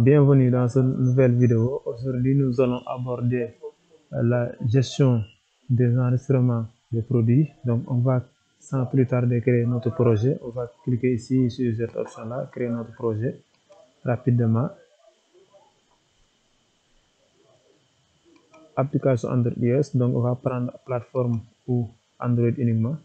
Bienvenue dans cette nouvelle vidéo. Aujourd'hui, nous allons aborder la gestion des enregistrements des produits. Donc, on va sans plus tarder créer notre projet. On va cliquer ici sur cette option-là, créer notre projet rapidement. Application Android iOS. Donc, on va prendre plateforme ou Android uniquement.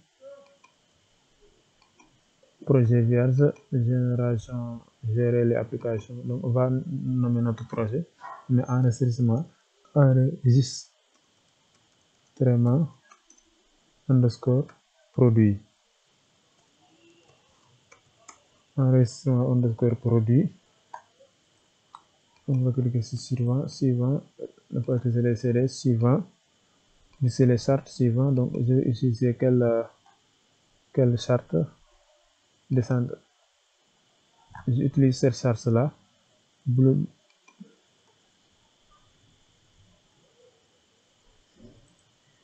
Projet vierge, génération, gérer les applications. Donc, on va nommer notre projet, mais enregistrement, enregistrement underscore produit. Enregistrement underscore produit. On va cliquer sur suivant, suivant, ne pas utiliser CD, suivant, c'est les chartes suivant. Donc, je vais utiliser quelle, quelle charte descendre. J'utilise cette charte là. Blue.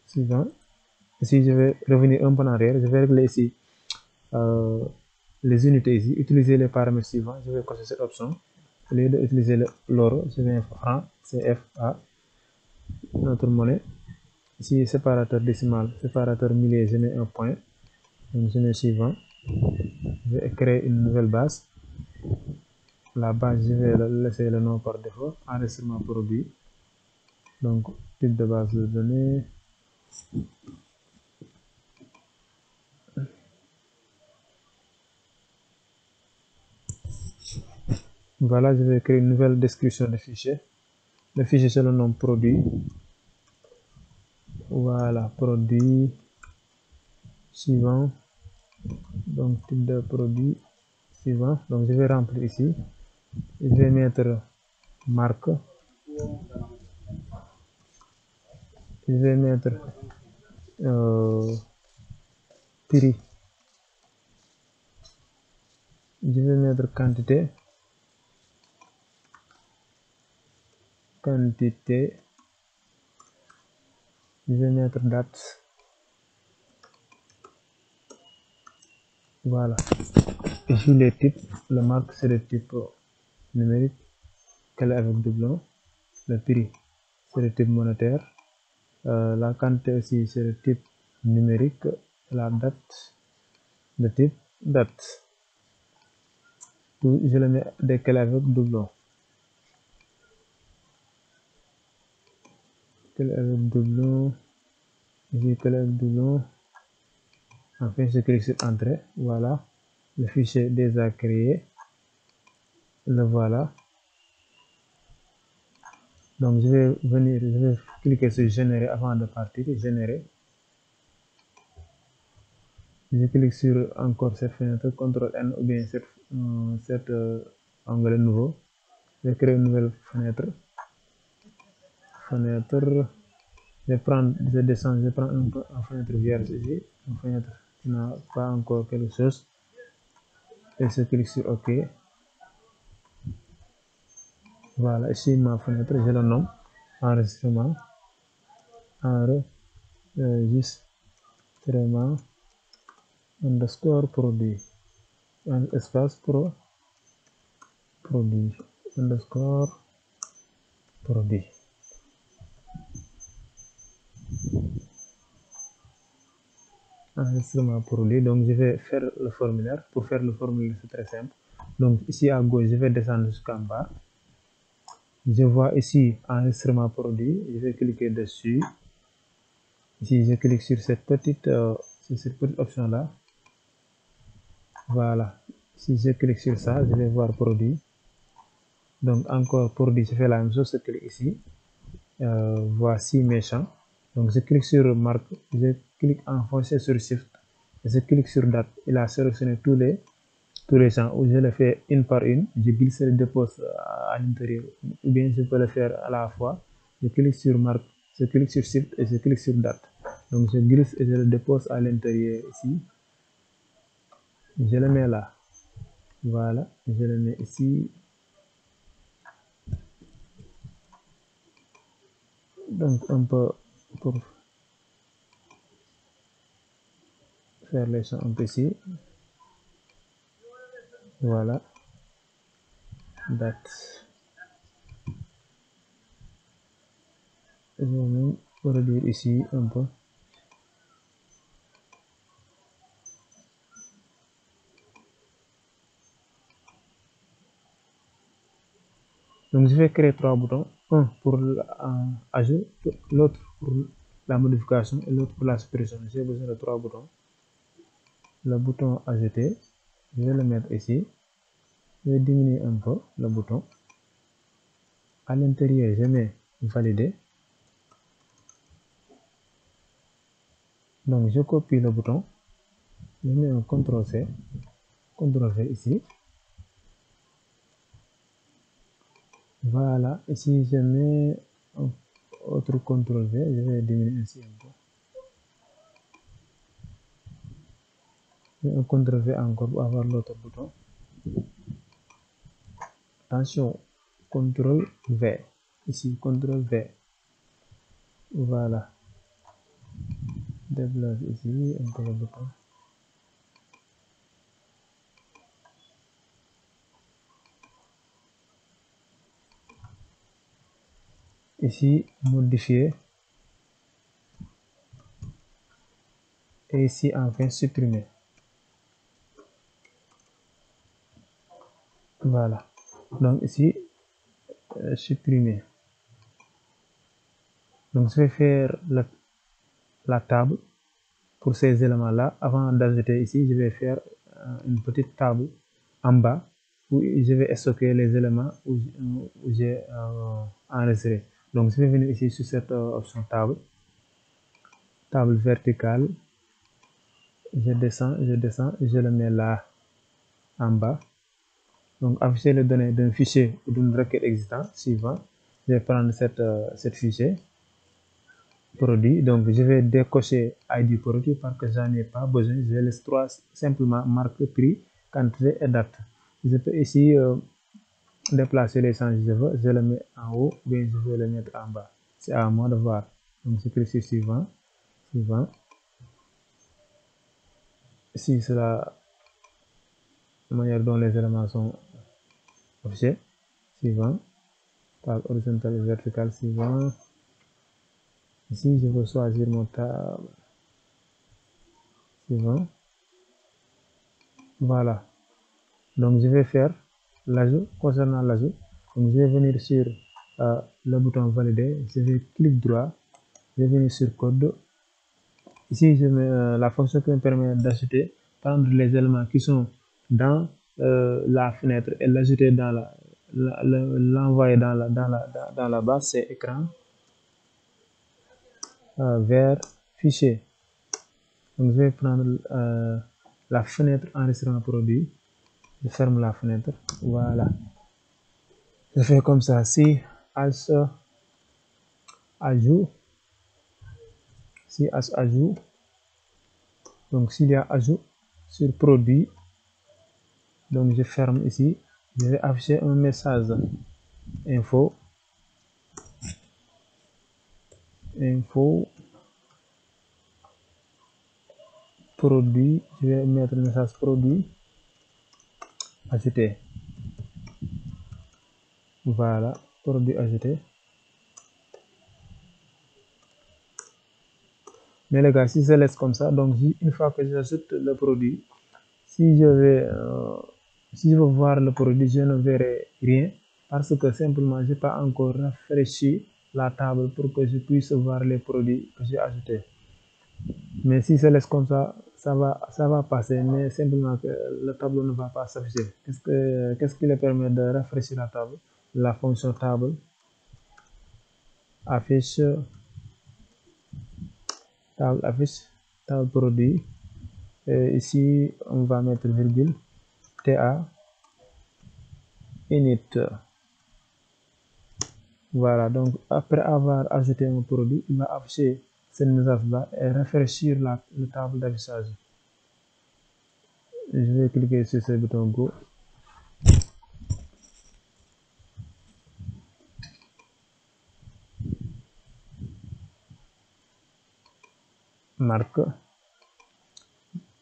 Suivant. Ici, je vais revenir un peu en arrière. Je vais régler ici euh, les unités ici. Utiliser les paramètres suivants. Je vais cocher cette option. Au lieu d'utiliser l'euro, je vais franc, CFA, notre monnaie. Ici, séparateur décimal, séparateur millier, je mets un point. Je mets suivant. Je vais créer une nouvelle base. La base, je vais laisser le nom par défaut. Enregistrement produit. Donc, type de base de données. Voilà, je vais créer une nouvelle description de fichier. Le fichier, c'est le nom produit. Voilà, produit suivant. Donc, type de produit suivant. Donc, je vais remplir ici. Je vais mettre marque. Je vais mettre euh, prix. Je vais mettre quantité. Quantité. Je vais mettre date. Voilà. Ici, les types, le marque, c'est le type numérique, qu'elle avec doublon. Le prix, c'est le type monétaire. Euh, la quantité c'est le type numérique. La date, le type date. Je le mets décalé avec doublon. Décalé avec doublon. Décalé avec doublon. Enfin, je clique sur Entrée. Voilà. Le fichier déjà créé. Le voilà. Donc, je vais venir, je vais cliquer sur Générer avant de partir. Générer. Je clique sur encore cette fenêtre, CTRL N ou bien cette, euh, euh, onglet nouveau. Je vais créer une nouvelle fenêtre. Fenêtre. Je prendre, je descends, je prends une, une fenêtre vierge ici. Une fenêtre qui n'a pas encore quelque chose. Et je clique sur OK. Voilà, ici ma fenêtre, je le nomme enregistrement. Enregistrement underscore produit. Un espace pro produit underscore produit. Enregistrement produit donc je vais faire le formulaire. Pour faire le formulaire c'est très simple. Donc ici à gauche je vais descendre jusqu'en bas. Je vois ici enregistrement produit. Je vais cliquer dessus. Ici je clique sur cette petite euh, sur cette petite option là voilà. Si je clique sur ça je vais voir produit. Donc encore produit je fais la même chose je clique ici. Euh, voici mes champs. Donc je clique sur marque clique enfoncé sur shift. Je clique sur date il a sélectionné tous les tous les champs. Où je le fais une par une je glisse le dépose à l'intérieur. Ou bien je peux le faire à la fois. Je clique sur marque je clique sur shift et je clique sur date. Donc je glisse et je le dépose à l'intérieur ici. Je le mets là. Voilà. Je le mets ici. Donc un peu pour faire les sons un ici. Voilà. Date. Je vais même réduire ici un peu. Donc je vais créer trois boutons, un pour l'ajout, euh, l'autre pour la modification et l'autre pour la suppression. J'ai besoin de trois boutons le bouton ajouter. Je vais le mettre ici. Je vais diminuer un peu le bouton. À l'intérieur je mets valider. Donc je copie le bouton. Je mets un CTRL C. CTRL V ici. Voilà. Ici je mets un autre CTRL V je vais diminuer ici un un CTRL V encore pour avoir l'autre bouton. Attention CTRL V ici CTRL V voilà. Déplace ici peu le bouton ici modifier. Et ici enfin supprimer voilà. Donc ici euh, supprimer. Donc je vais faire la, la table pour ces éléments là avant d'ajouter ici je vais faire euh, une petite table en bas où je vais stocker les éléments où, où j'ai euh, enregistré. Donc je vais venir ici sur cette euh, option table. Table verticale. Je descends je descends je le mets là en bas donc afficher les données d'un fichier ou d'une requête existante suivant. Je vais prendre cette euh, cette fichier produit. Donc je vais décocher id produit parce que j'en ai pas besoin. Je laisse trois simplement marque prix quantité et date. Je peux ici euh, déplacer les changes je veux je le mets en haut ou bien je vais le mettre en bas. C'est à moi de voir. Donc je clique sur suivant. Suivant. Ici c'est la manière dont les éléments sont affichés suivant. Table horizontale et verticale suivant. Ici je veux choisir mon table. Suivant. Voilà. Donc je vais faire l'ajout concernant l'ajout. Donc je vais venir sur euh, le bouton valider. Je vais clic droit. Je vais venir sur code. Ici je mets euh, la fonction qui me permet d'ajouter prendre les éléments qui sont dans euh, la fenêtre et l'ajouter dans la l'envoyer dans la dans la dans la base c'est écran vers fichier. Donc je vais prendre la fenêtre enregistrement produit. Je ferme la fenêtre. Voilà. Je fais comme ça. Si as ajout si as ajout donc s'il y a ajout sur produit donc je ferme ici. Je vais afficher un message. Info. Info. Produit. Je vais mettre le message produit. Ajouté. Voilà. Produit ajouté. Mais les gars si je laisse comme ça donc une fois que j'ajoute le produit. Si je vais euh, si je veux voir le produit je ne verrai rien parce que simplement j'ai pas encore rafraîchi la table pour que je puisse voir les produits que j'ai ajoutés mais si je laisse comme ça ça va ça va passer mais simplement que le tableau ne va pas s'afficher. Qu'est-ce que qu'est-ce qui le permet de rafraîchir la table? La fonction table. Affiche. Table affiche. Table produit. Et ici on va mettre virgule ta init voilà donc après avoir ajouté un produit il va afficher ce message là et rafraîchir la, la table d'affichage. Je vais cliquer sur ce bouton go. Marque.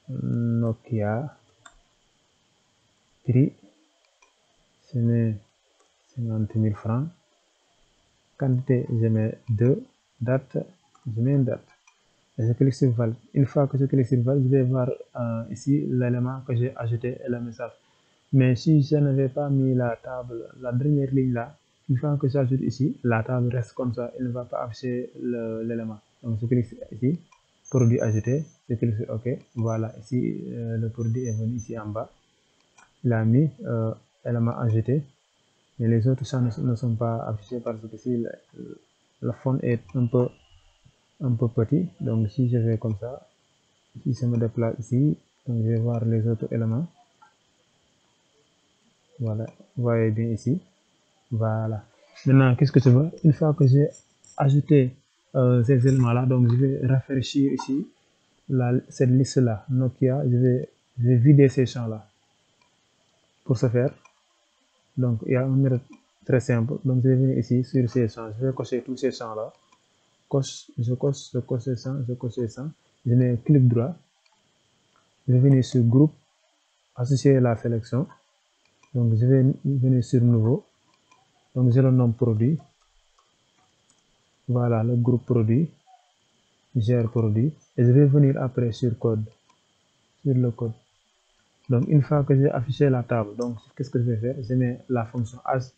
Nokia prix je mets cinquante mille francs quantité je mets deux date, je mets une date. Et je clique sur valide. Une fois que je clique sur valide, je vais voir euh, ici l'élément que j'ai ajouté et le message. Mais si je n'avais pas mis la table, la dernière ligne là, une fois que j'ajoute ici, la table reste comme ça, il ne va pas afficher l'élément. Donc je clique ici, produit ajouté, je clique sur OK. Voilà, ici euh, le produit est venu ici en bas. Il a mis euh, élément ajouté, mais les autres ça ne, sont pas affichés parce que si le, fond est un peu un peu petit, donc si je fais comme ça, si je me déplace ici, donc je vais voir les autres éléments. Voilà, vous voyez bien ici. Voilà. Maintenant, qu'est-ce que je veux? Une fois que j'ai ajouté euh, ces éléments-là, donc je vais rafraîchir ici la, cette liste-là, Nokia, je vais, je vais vider ces champs-là. Pour ce faire, donc il y a une méthode très simple. Donc je vais venir ici sur ces champs, je vais cocher tous ces champs-là. Coche, je coche, je coche ces champs, je coche ces champs. Je mets clic droit. Je vais venir sur groupe, associer la sélection. Donc je vais venir sur nouveau. Donc j'ai le nom produit. Voilà le groupe produit. Gère produit. Et je vais venir après sur code. Sur le code. Donc une fois que j'ai affiché la table, donc qu'est-ce que je vais faire? Je mets la fonction as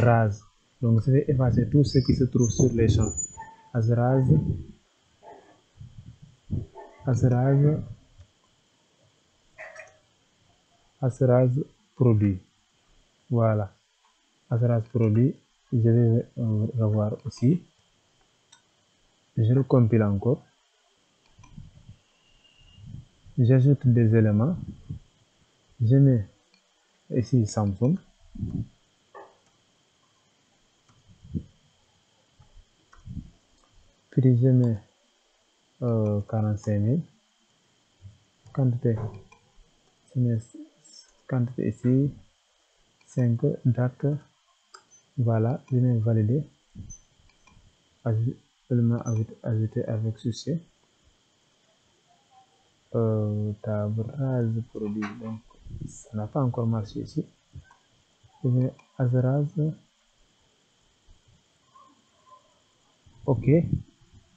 ras. Donc je vais effacer tout ce qui se trouve sur les champs. As ras. As ras. As ras produit. Voilà. As produit, je vais revoir aussi. Je le compile encore. J'ajoute des éléments. Je mets ici Samsung. Puis je mets euh, 45 000. Quantité. Je mets quantité ici. 5 date voilà je vais valider élément ajouté avec succès euh, tabrase produit donc ça n'a pas encore marché ici. Je vais azraz ok.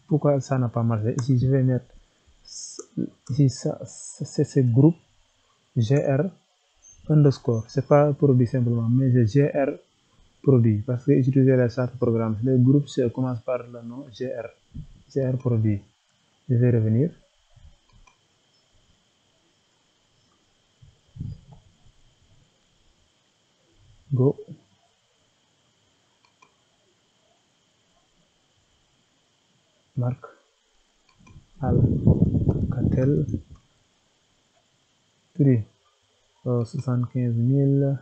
Pourquoi ça n'a pas marché? Ici je vais mettre ici ça c'est ce groupe gr underscore. C'est pas produit simplement mais je gr produit. Parce que utiliser la charte programme le groupe commence par le nom gr gr produit. Je vais revenir go marque alcatel prix soixante-quinze mille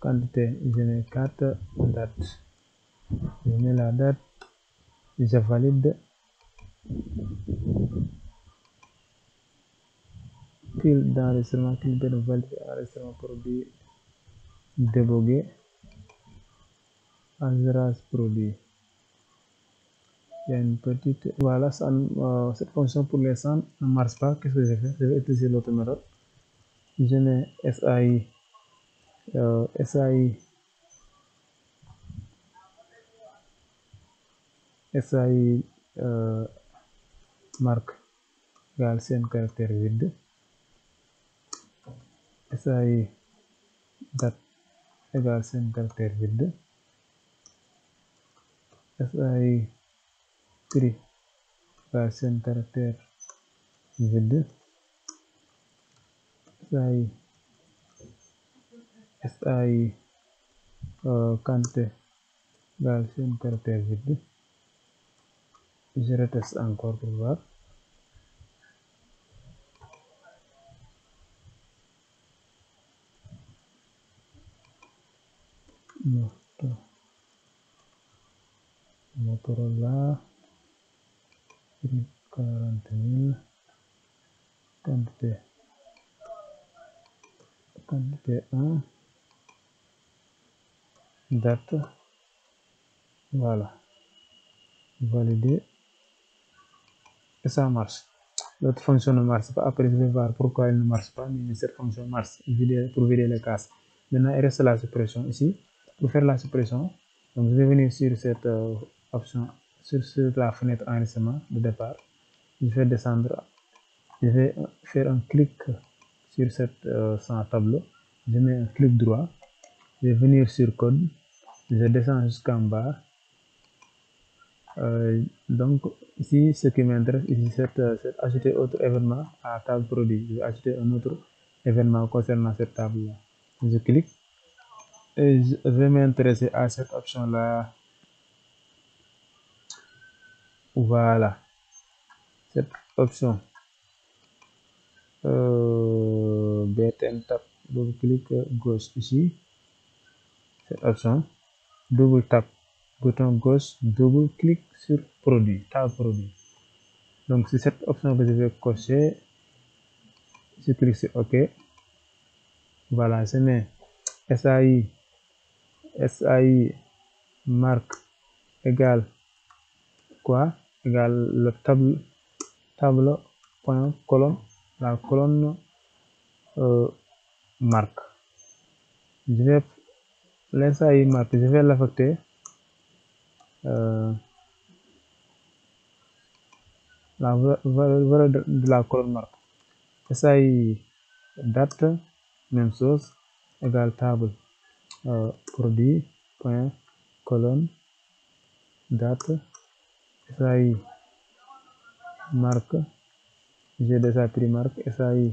quantité je 4 date je mets la date je valide fil d'enregistrement fil de valider enregistrement produit débogué Azras produit il y a une petite voilà ça, euh, cette fonction pour l'instant ne marche pas. Qu'est-ce que je fais je vais utiliser l'autre méthode. Je mets SAI euh, SAI SAI euh, marque égale caractère vide. SAI date égale seen caractère vide SAI prix égale seen caractère vide SAI SAI euh, quantité égale seen caractère vide je reteste encore pour voir Moto Motorola prix quarante mille quantité quantité un voilà valider et ça marche l'autre fonction ne marche pas après je vais voir pourquoi elle ne marche pas mais cette fonction marche pour vider les cases maintenant il reste la suppression ici pour faire la suppression donc je vais venir sur cette euh, option sur, sur la fenêtre enregistrement de départ. Je vais descendre. Je vais faire un clic sur cette euh, tableau. Je mets un clic droit. Je vais venir sur code. Je descends jusqu'en bas. Euh, donc ici, ce qui m'intéresse ici, c'est ajouter autre événement à table produit. Je vais ajouter un autre événement concernant cette table-là. Je clique et je vais m'intéresser à cette option-là. Voilà. Cette option. Euh, BTN tap, double clic gauche ici. Cette option. Double tap, bouton gauche, double clic sur produit, table produit. Donc c'est cette option que je vais cocher. Je clique sur OK. Voilà, je mets SAI SAI marque égale quoi? Égale le table table point colonne la colonne euh, marque je vais l'SAI marque je vais l'affecter la valeur de, la colonne marque SAI date même chose égale table euh, produit point colonne date. SAI marque j'ai déjà pris marque. SAI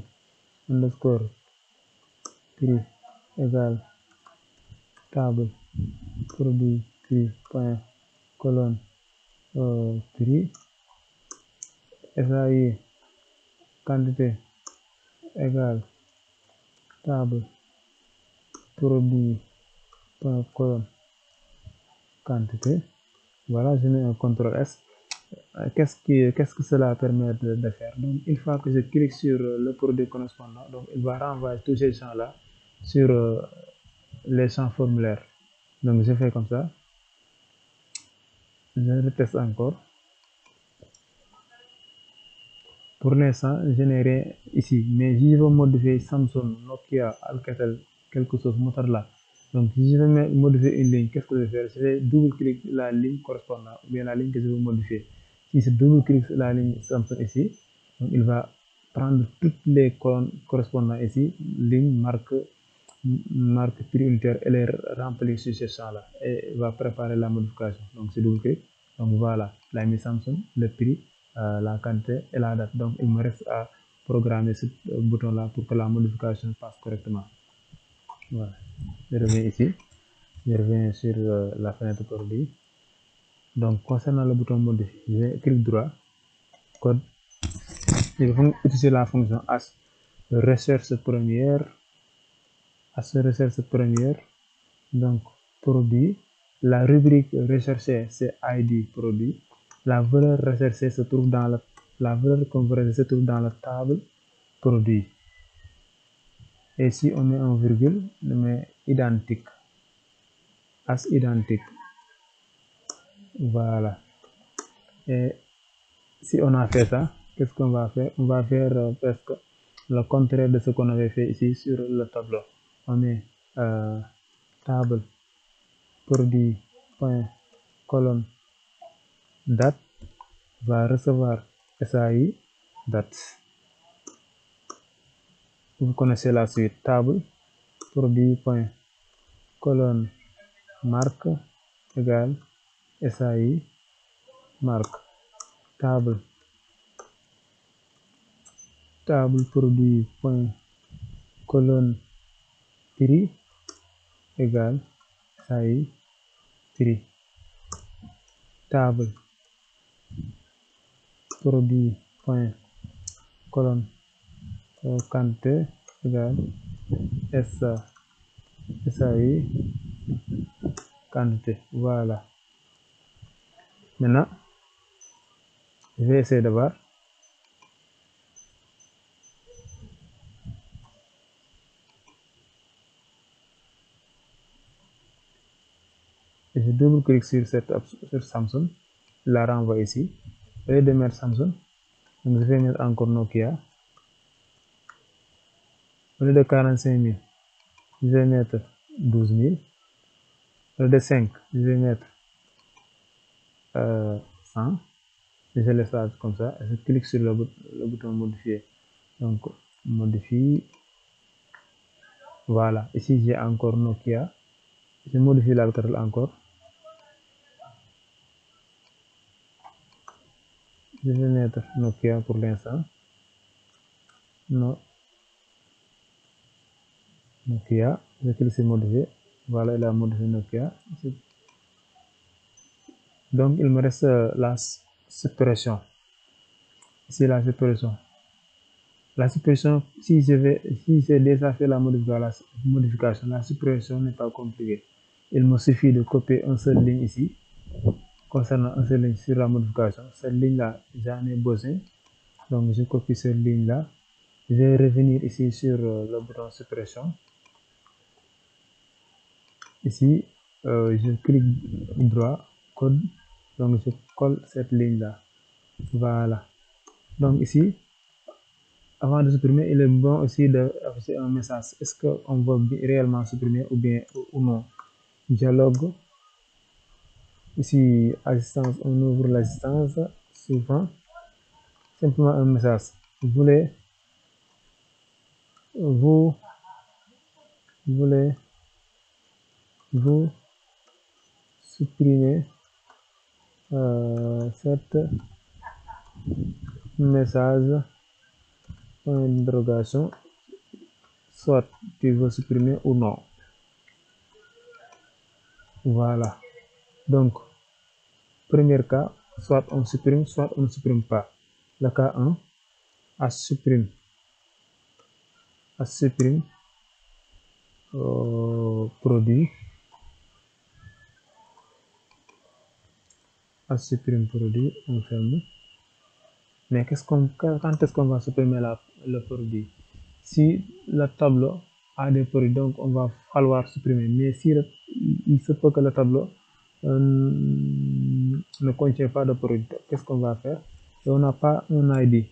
underscore prix égal table produit prix point colonne euh, prix SAI quantité égal table produit par colonne quantité. Voilà je mets un contrôle S. Qu'est-ce qui qu'est-ce que cela permet de, de, faire? Donc une fois que je clique sur le produit correspondant donc il va renvoyer tous ces champs là sur euh, les champs formulaires. Donc je fais comme ça. Je reteste encore. Pour l'instant je n'ai ici. Mais je veux modifier Samsung Nokia Alcatel quelque chose moteur là donc si je veux modifier une ligne. Qu'est-ce que je vais faire? Je vais double clic la ligne correspondante ou bien la ligne que je veux modifier. Si je double clic sur la ligne Samsung ici il va prendre toutes les colonnes correspondantes ici ligne marque marque prix unitaire et les remplir sur ce champ là et va préparer la modification. Donc c'est double clic. Donc voilà la mis Samsung le prix euh, la quantité et la date. Donc il me reste à programmer ce bouton là pour que la modification passe correctement. Voilà. Je reviens ici. Je reviens sur euh, la fenêtre produit donc concernant le bouton modifier je vais clic droit. Code. Je vais utiliser la fonction as. Recherche première as recherche première. Donc produit la rubrique recherchée c'est id produit. La valeur recherchée se trouve dans la la valeur qu'on se trouve dans la table produit. Et si on met un virgule on met identique. As identique. Voilà. Et si on a fait ça qu'est-ce qu'on va faire? On va faire euh, presque le contraire de ce qu'on avait fait ici sur le tableau met euh, table produit point colonne date va recevoir SAI date. Vous connaissez la suite table produit point colonne marque égale SAI marque table. Table produit point colonne prix égale SAI prix table. Produit. Point. Colonne. Quantité égale SA SAI quantité. Voilà. Maintenant je vais essayer de voir double clic sur cette sur Samsung la renvoie ici au Samsung je vais mettre encore Nokia au lieu de 45 000 je vais mettre 12 000 au de 5 je vais mettre euh, 100 je laisse ça comme ça je clique sur le, bouton modifier donc modifie voilà ici j'ai encore Nokia je modifie l'alcatel encore je vais mettre Nokia pour l'instant no. Nokia je clique sur modifier voilà il a modifié Nokia donc il me reste la suppression ici la suppression la suppression si je vais si j'ai déjà fait la modification la suppression n'est pas compliquée il me suffit de copier un seul ligne ici concernant un ligne sur la modification cette ligne là j'en ai besoin. Donc je copie cette ligne là je vais revenir ici sur le bouton suppression. Ici euh, je clique droit code. Donc je colle cette ligne là voilà. Donc ici avant de supprimer il est bon aussi d'afficher un message. Est-ce que on veut réellement supprimer ou bien ou non? Dialogue ici assistance on ouvre l'assistance suivant simplement un message. Vous voulez vous voulez vous supprimer euh, cette message point d'interrogation soit tu veux supprimer ou non. Voilà. Donc premier cas soit on supprime soit on ne supprime pas. Le cas 1 à supprime à supprime euh, produit. À supprime produit on ferme. Mais quand est-ce qu'on va supprimer la, le produit? Si le tableau a des produits donc on va falloir supprimer. Mais si il se peut que le tableau euh, ne contient pas de produit. Qu'est-ce qu'on va faire? Et on n'a pas un ID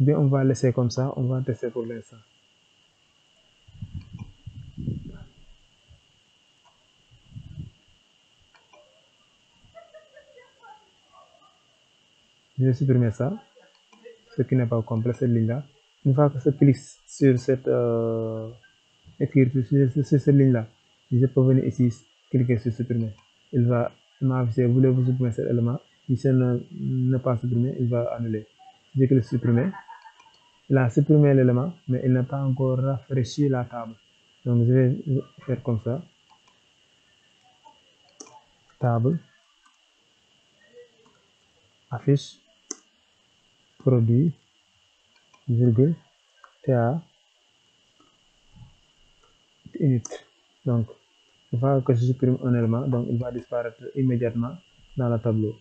bien on va laisser comme ça on va tester pour l'instant. Je vais supprimer ça ce qui n'est pas complet cette ligne là une fois que je clique sur cette euh, écriture sur, cette ligne là je peux venir ici cliquer sur supprimer il va m'afficher voulez-vous supprimer cet élément si c'est ne pas supprimer il va annuler. Je clique sur supprimer il a supprimé l'élément mais il n'a pas encore rafraîchi la table. Donc je vais faire comme ça. Table. Affiche. Produit. Virgule. Ta init donc une fois que je supprime un élément donc il va disparaître immédiatement dans le tableau.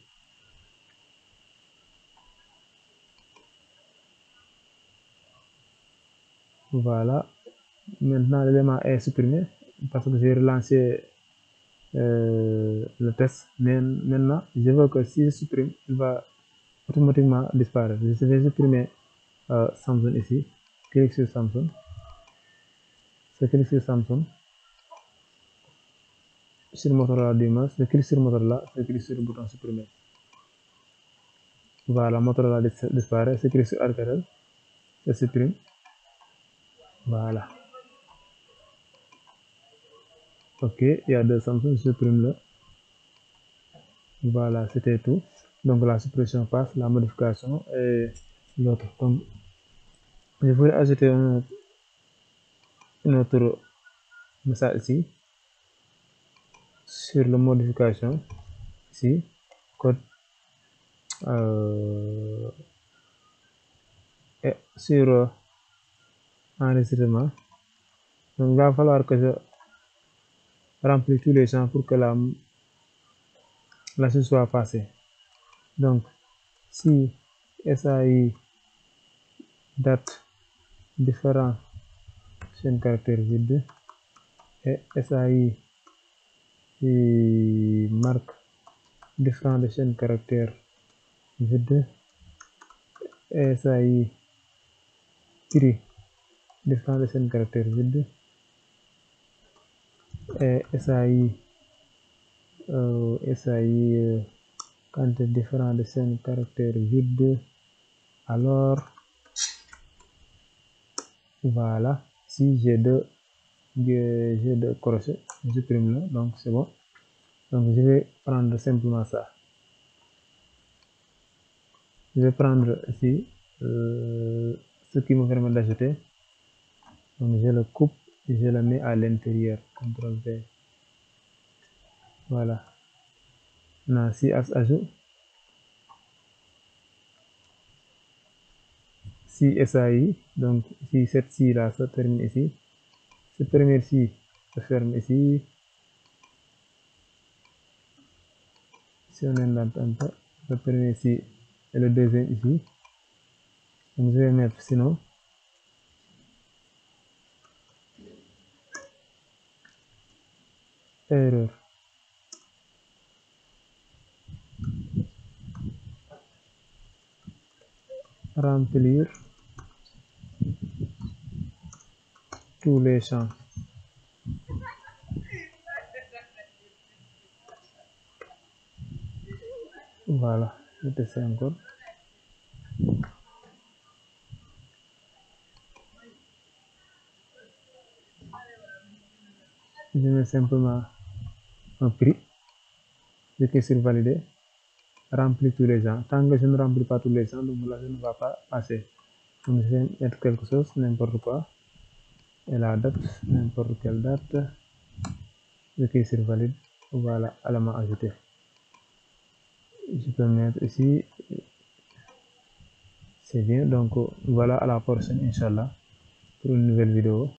Voilà. Maintenant l'élément est supprimé parce que j'ai relancé euh, le test. Mais maintenant je veux que si je supprime il va automatiquement disparaître. Je vais supprimer euh, Samsung ici. Clique sur Samsung. Je clique sur Samsung sur Motorola du je clique sur Motorola je clique sur le bouton supprimer voilà Motorola disparaît je clique sur Alcatel je supprime. Voilà. Ok il y a deux Samsung je supprime le. Voilà c'était tout. Donc la suppression passe la modification et l'autre. Donc je voulais ajouter un autre message ici sur la modification ici code euh, et sur euh, enregistrement. Donc il va falloir que je remplisse tous les champs pour que la la chose soit passée. Donc si SAI date différent chaîne caractère vide et SAI marque différent de chaîne caractère vide et SAI prix différent de chaîne caractère vide et SAI euh, SAI euh, quantité différente de caractère vide alors voilà si j'ai deux j'ai deux crochets je supprime là donc c'est bon. Donc je vais prendre simplement ça. Je vais prendre ici euh, ce qui me permet d'ajouter donc je le coupe et je le mets à l'intérieur. CTRL V. Voilà. Maintenant si as ajout si SAI donc si cette scie là se termine ici cette première scie se ferme ici. Si on indente un peu le premier scie et le deuxième ici. Donc je mettre sinon. Erreur. Remplir les champs voilà je teste encore. Je mets simplement un prix. Je clique sur valider remplir tous les gens tant que je ne remplis pas tous les gens donc là je ne va pas passer. Donc je vais mettre quelque chose n'importe quoi et la date n'importe quelle date je clique sur valide voilà élément ajouté je peux mettre ici c'est bien donc voilà à la prochaine inchallah pour une nouvelle vidéo